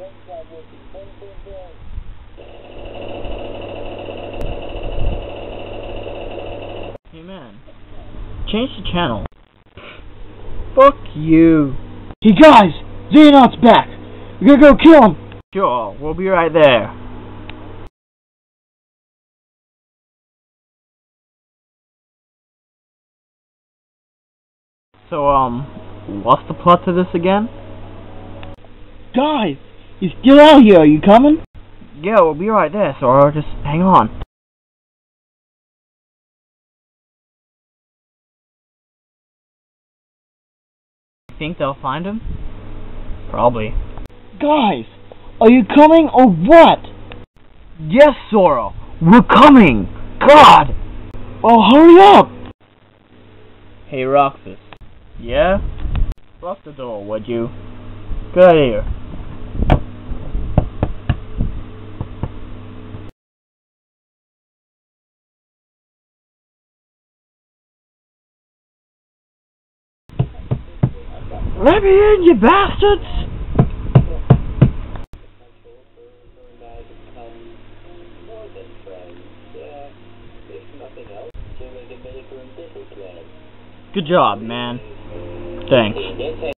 Hey man, change the channel. Fuck you. Hey guys, Xehanort's back. We gotta go kill him. Sure, we'll be right there. So, um, what's the plot to this again? Guys, he's still out here. Are you coming? Yeah, we'll be right there, Sora. Just hang on. Think they'll find him? Probably. Guys, are you coming or what? Yes, Sora! We're coming! God! Oh, hurry up! Hey, Roxas. Yeah? Lock the door, would you? Good idea. Let me in, you bastards! Good job, man. Thanks.